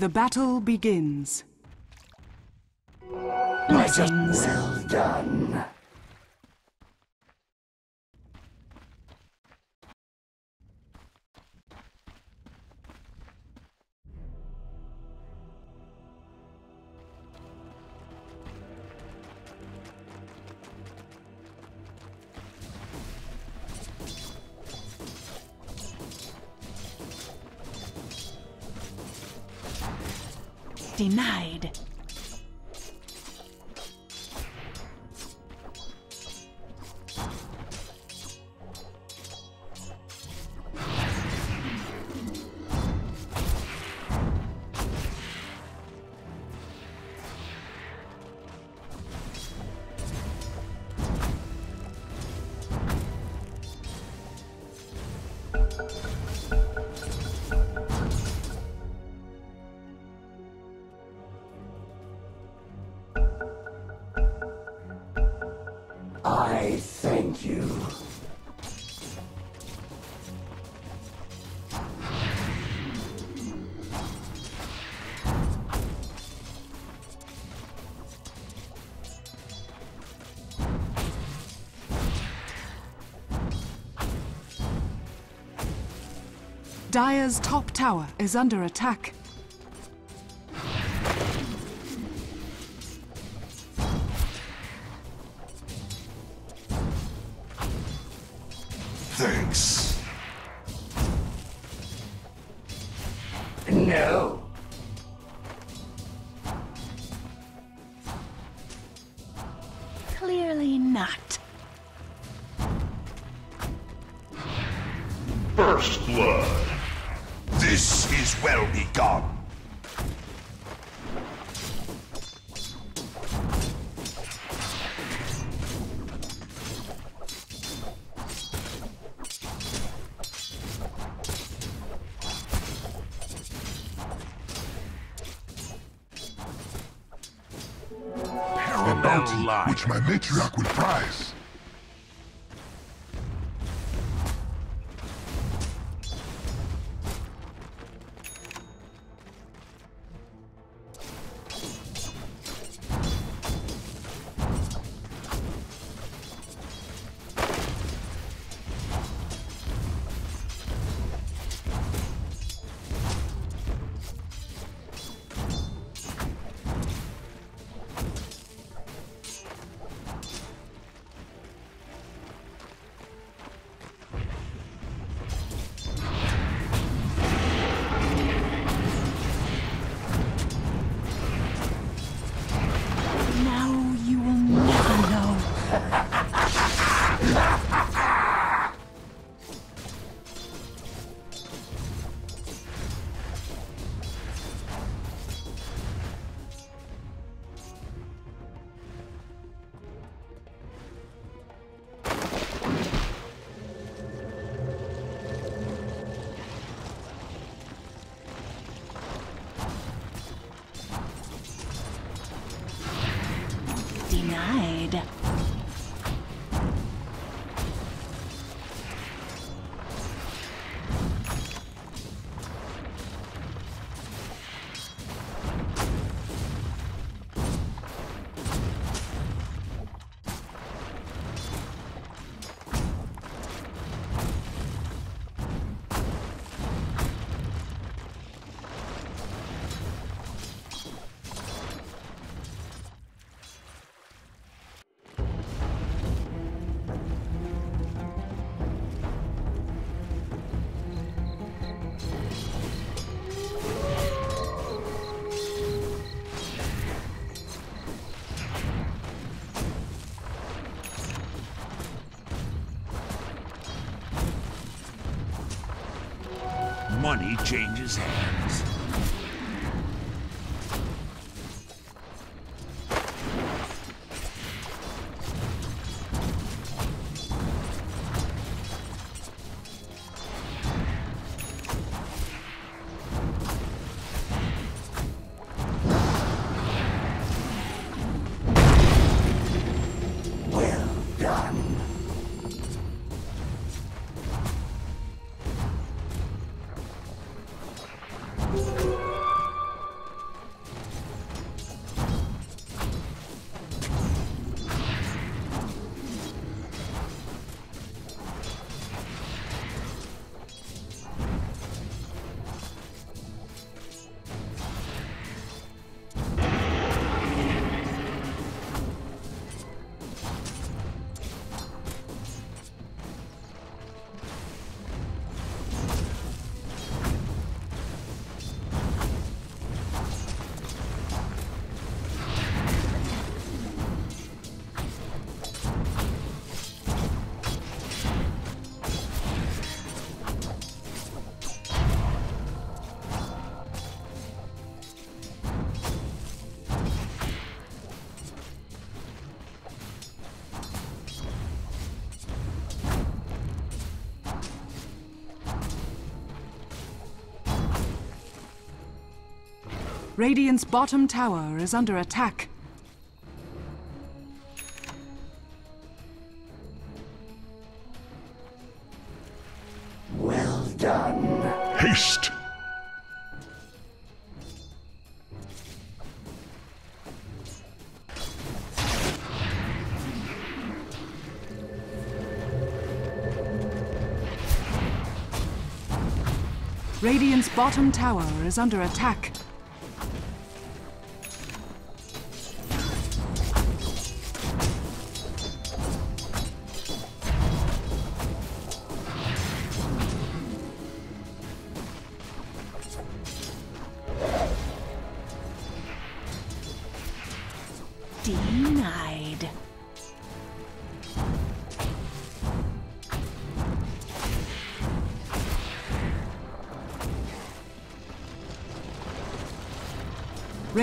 The battle begins. Blessings. Well done. Dire's top tower is under attack. Thanks. No. Clearly not. First blood. This is well begun. Money changes hands. Radiant's bottom tower is under attack. Well done. Haste! Radiant's bottom tower is under attack.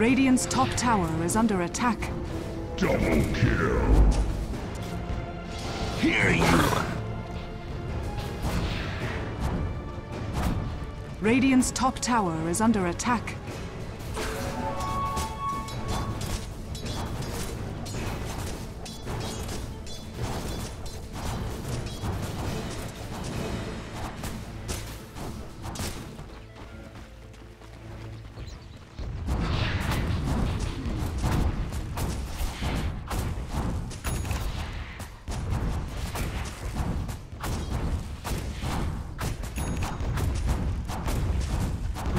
Radiant's top tower is under attack. Double kill! Hear you. Radiant's top tower is under attack.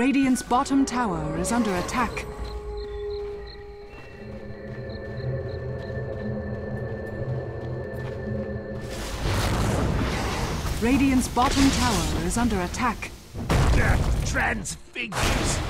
Radiant's bottom tower is under attack. Radiant's bottom tower is under attack. Death transfigures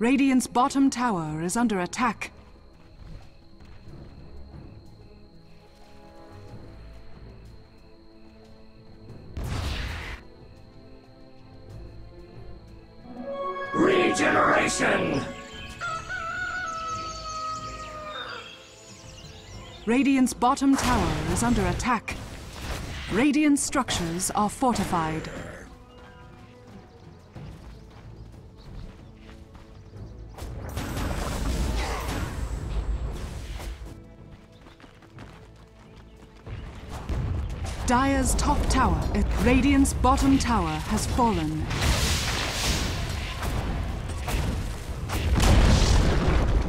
Radiant's bottom tower is under attack. Regeneration! Radiant's bottom tower is under attack. Radiant structures are fortified. Dire's top tower, Radiant's bottom tower has fallen.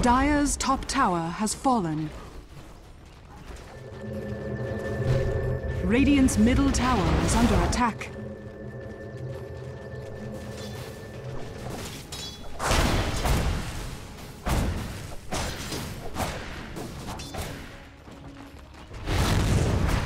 Dire's top tower has fallen. Radiant's middle tower is under attack.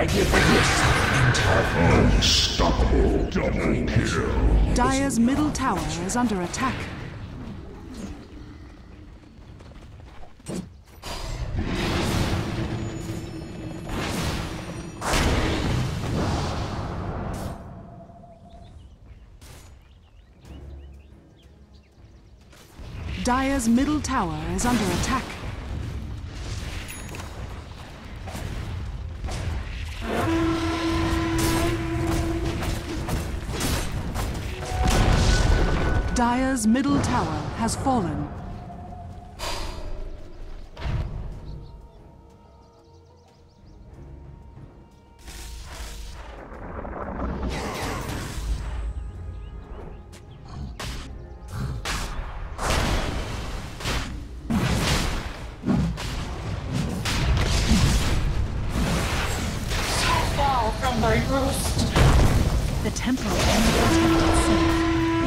I give this Unstoppable double kill. Dire's middle tower is under attack. Dire's middle tower is under attack. Dire's middle tower has fallen. Fall from my roost. The temple itself.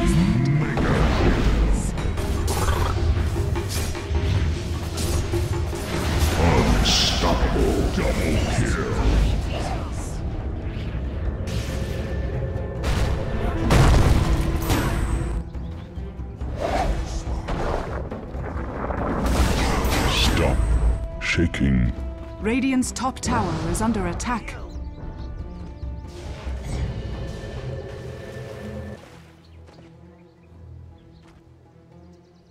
Is that Unstoppable double kill. Stop shaking. Radiant's top tower is under attack.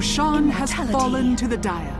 Roshan has fallen to the Dire.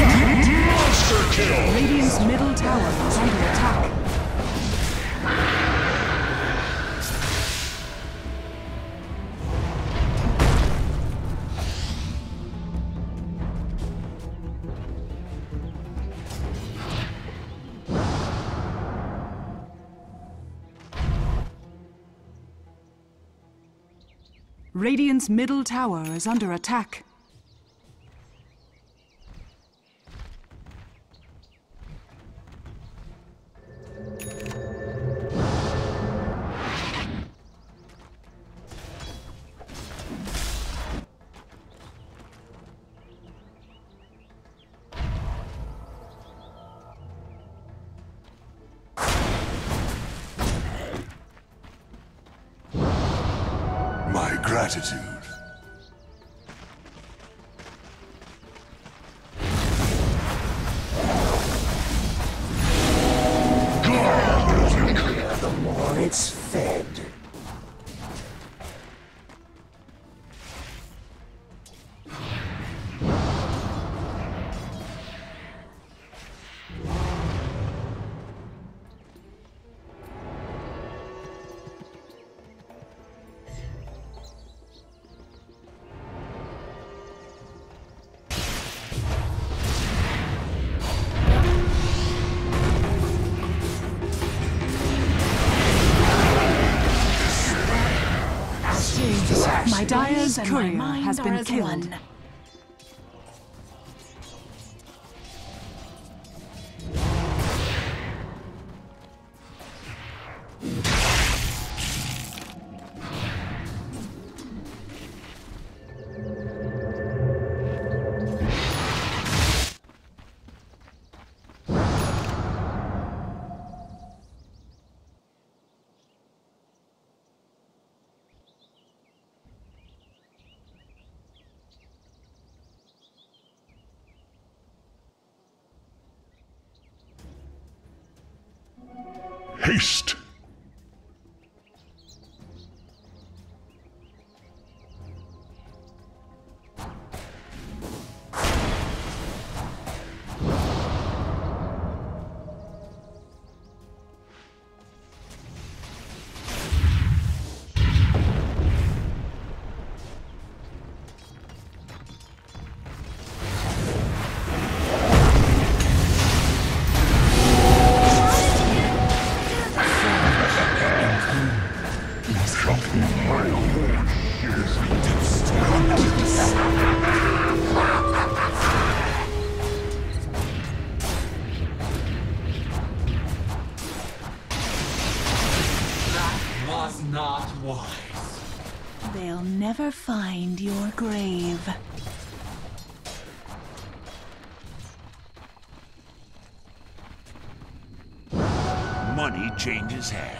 Monster kill! Radiant's middle tower is under attack. Radiant's middle tower is under attack. My my courier has been killed. one. Haste. Changes hands.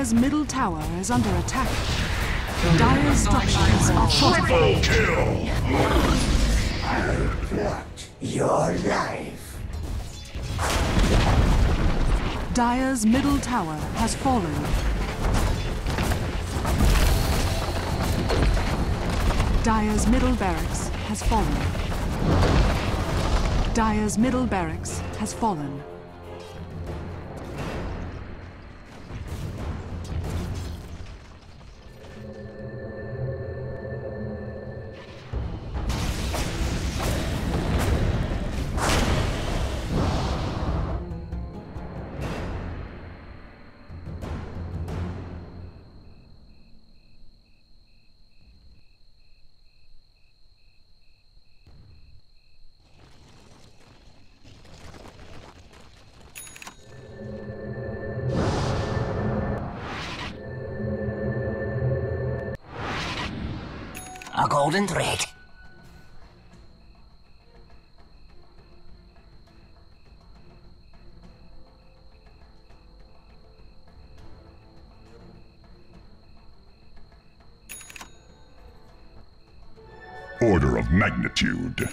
Dire's middle tower is under attack. Dire's structures are fortified. Plucked your life. Dire's middle tower has fallen. Dire's middle barracks has fallen. Dire's middle barracks has fallen. Golden thread. Order of magnitude.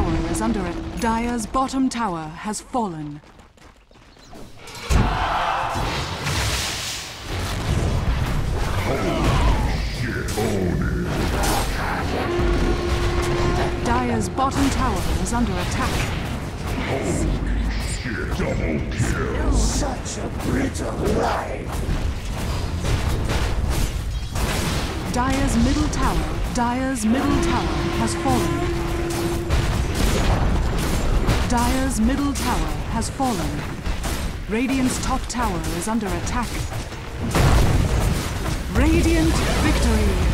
Tower is under it. Dire's bottom tower has fallen. Dire's bottom tower is under attack. Double kill. Such a brittle life. Dire's middle tower, Dire's middle tower has fallen. Dire's middle tower has fallen. Radiant's top tower is under attack. Radiant victory!